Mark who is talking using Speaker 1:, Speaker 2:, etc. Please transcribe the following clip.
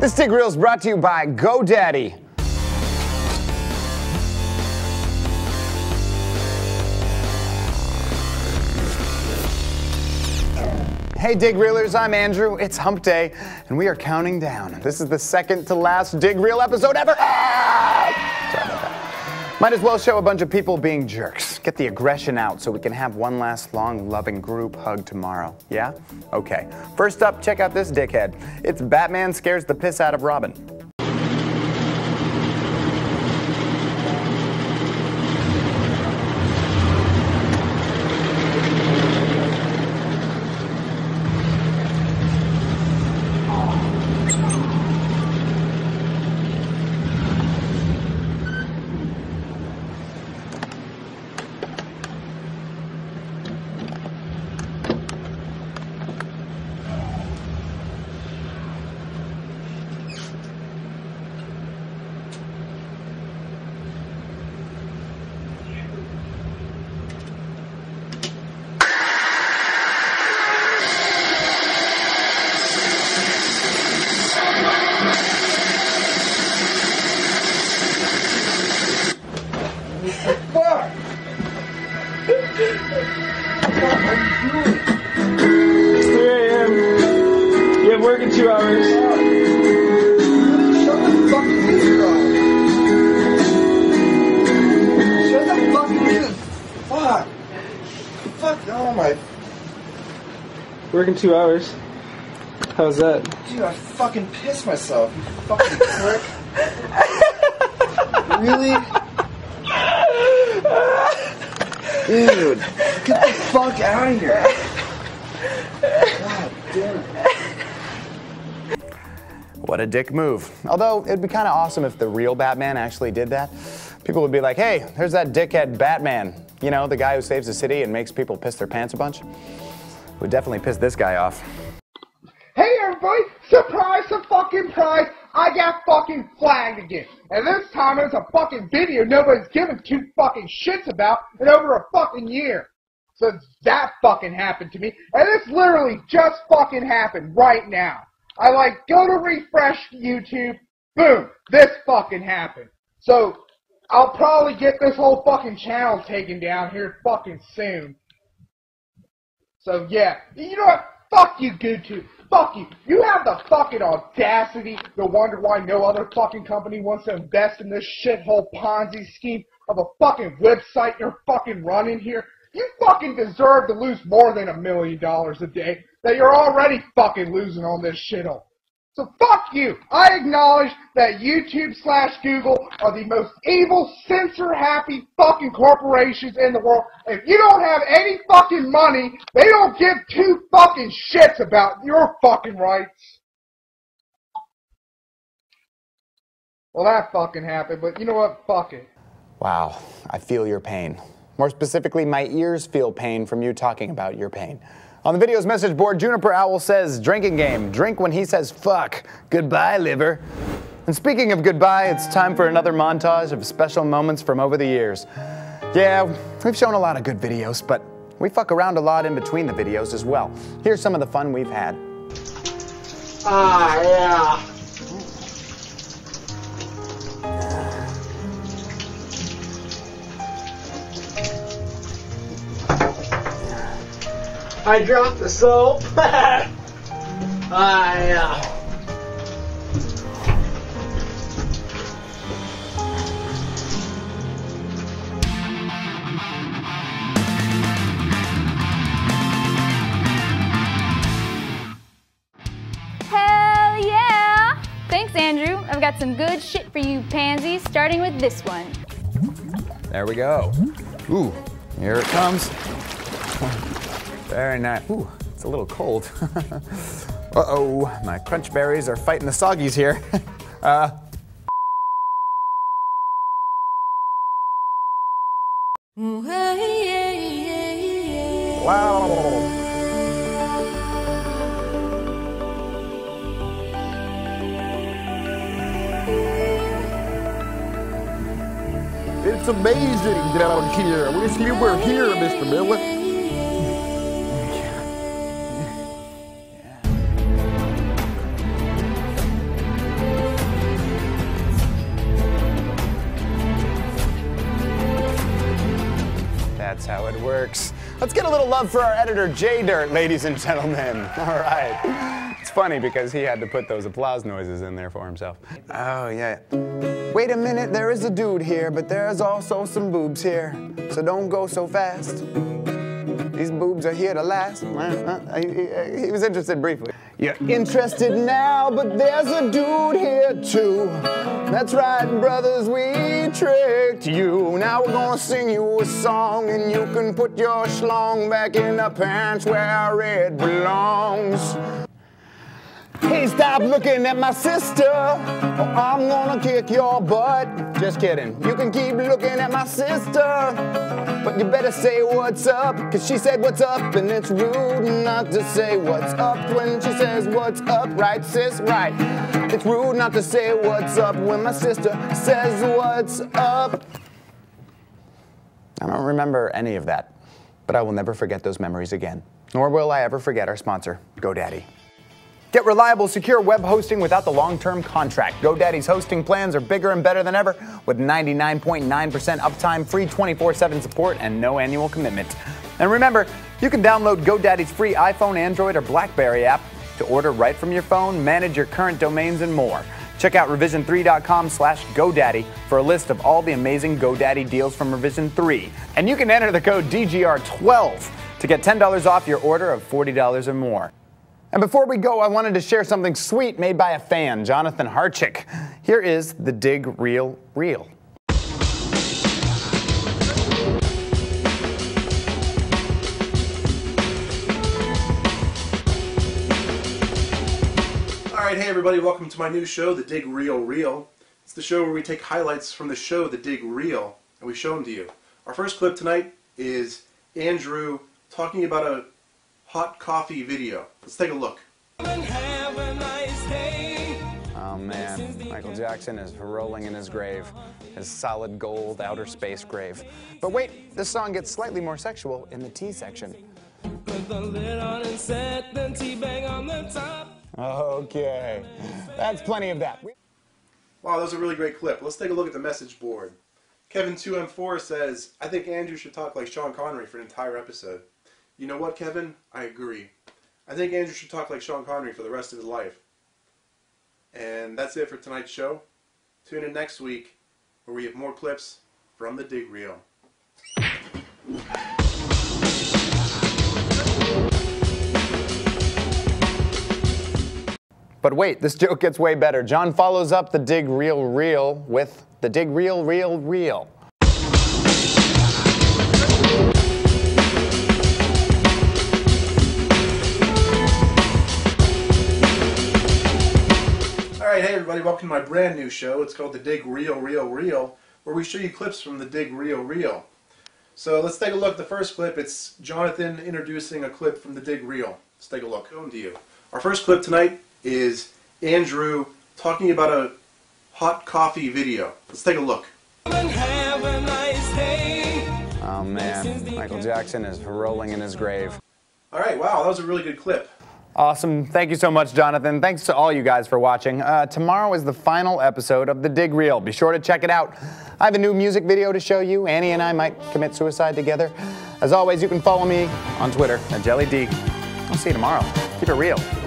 Speaker 1: This Digg Reel is brought to you by GoDaddy. Hey Digg Reelers, I'm Andrew. It's Hump Day, and we are counting down. This is the second to last Digg Reel episode ever. Ah! Might as well show a bunch of people being jerks. Get the aggression out so we can have one last long, loving group hug tomorrow. Yeah? Okay. First up, check out this dickhead. It's Batman scares the piss out of Robin.
Speaker 2: Two hours.
Speaker 3: Shut the fucking meter off. Shut the fucking meter. Fuck. Fuck, oh my.
Speaker 2: Work in two hours. How's that?
Speaker 3: Dude, I fucking pissed myself, you fucking prick. really? Dude, get the fuck out of here. God damn it.
Speaker 1: What a dick move. Although, it'd be kind of awesome if the real Batman actually did that. People would be like, hey, there's that dickhead Batman. You know, the guy who saves the city and makes people piss their pants a bunch. Would definitely piss this guy off.
Speaker 4: Hey everybody! Surprise, the fucking prize! I got fucking flagged again. And this time it's a fucking video nobody's given two fucking shits about in over a fucking year. Since that fucking happened to me. And this literally just fucking happened right now. I like go to refresh YouTube, boom, this fucking happened. So I'll probably get this whole fucking channel taken down here fucking soon. So yeah, you know what? Fuck you, YouTube. Fuck you. You have the fucking audacity to wonder why no other fucking company wants to invest in this shithole Ponzi scheme of a fucking website you're fucking running here. You fucking deserve to lose more than a million dollars a day that you're already fucking losing on this shithole. So fuck you. I acknowledge that YouTube slash Google are the most evil, censor-happy fucking corporations in the world. If you don't have any fucking money, they don't give two fucking shits about your fucking rights. Well, that fucking happened, but you know what? Fuck it.
Speaker 1: Wow, I feel your pain. More specifically, my ears feel pain from you talking about your pain. On the video's message board, Juniper Owl says, drinking game, drink when he says fuck. Goodbye, liver. And speaking of goodbye, it's time for another montage of special moments from over the years. Yeah, we've shown a lot of good videos, but we fuck around a lot in between the videos as well. Here's some of the fun we've had.
Speaker 2: Ah, yeah. I dropped the soap. ah, yeah.
Speaker 5: Hell yeah! Thanks, Andrew. I've got some good shit for you, pansies, starting with this one.
Speaker 1: There we go. Ooh, here it comes. Very nice. Ooh, it's a little cold. Uh-oh, my crunch berries are fighting the soggies here. uh, wow.
Speaker 6: It's amazing down here. Wish you were here, Mr. Miller.
Speaker 1: Let's get a little love for our editor, J Dirt, ladies and gentlemen. All right. It's funny because he had to put those applause noises in there for himself. Oh, yeah. Wait a minute, there is a dude here, but there's also some boobs here. So don't go so fast. These boobs are here to last. Uh, he, he was interested briefly. You're interested now, but there's a dude here too. That's right, brothers, we tricked you. Now we're gonna sing you a song, and you can put your schlong back in the pants where it belongs. Hey, stop looking at my sister, or I'm gonna kick your butt. Just kidding. You can keep looking at my sister, you better say what's up, cause she said what's up, and it's rude not to say what's up when she says what's up, right, sis? Right. It's rude not to say what's up when my sister says what's up. I don't remember any of that, but I will never forget those memories again. Nor will I ever forget our sponsor, GoDaddy. Get reliable, secure web hosting without the long-term contract. GoDaddy's hosting plans are bigger and better than ever with 99.9% uptime, free 24/7 support, and no annual commitment. And remember, you can download GoDaddy's free iPhone, Android, or BlackBerry app to order right from your phone, manage your current domains, and more. Check out revision3.com slash GoDaddy for a list of all the amazing GoDaddy deals from Revision 3. And you can enter the code DGR12 to get $10 off your order of $40 or more. And before we go, I wanted to share something sweet made by a fan, Jonathan Harchick. Here is the Dig Real Reel.
Speaker 7: All right, hey everybody, welcome to my new show, The Dig Real Reel. It's the show where we take highlights from the show, The Digg Reel, and we show them to you. Our first clip tonight is Andrew talking about a hot coffee video. Let's take a look.
Speaker 1: Oh man, Michael Jackson is rolling in his grave, his solid gold outer space grave. But wait, this song gets slightly more sexual in the T section. Okay, that's plenty of that.
Speaker 7: Wow, that was a really great clip. Let's take a look at the message board. Kevin2M4 says, I think Andrew should talk like Sean Connery for an entire episode. You know what, Kevin? I agree. I think Andrew should talk like Sean Connery for the rest of his life. And that's it for tonight's show. Tune in next week where we have more clips from the Digg Reel.
Speaker 1: But wait, this joke gets way better. John follows up the Digg reel reel with the Digg reel reel real.
Speaker 7: All right, hey everybody, welcome to my brand new show. It's called The Digg Reel Reel Reel, where we show you clips from the Digg Reel Reel. So let's take a look. At the first clip, it's Jonathan introducing a clip from the Digg Reel. Let's take a look. Home to you. Our first clip tonight is Andrew talking about a hot coffee video. Let's take a look.
Speaker 1: Oh man, Michael Jackson is rolling in his grave.
Speaker 7: All right, wow, that was a really good clip.
Speaker 1: Awesome. Thank you so much, Jonathan. Thanks to all you guys for watching. Uh, tomorrow is the final episode of The Digg Reel. Be sure to check it out. I have a new music video to show you. Annie and I might commit suicide together. As always, you can follow me on Twitter at JellyD. I'll see you tomorrow. Keep it real.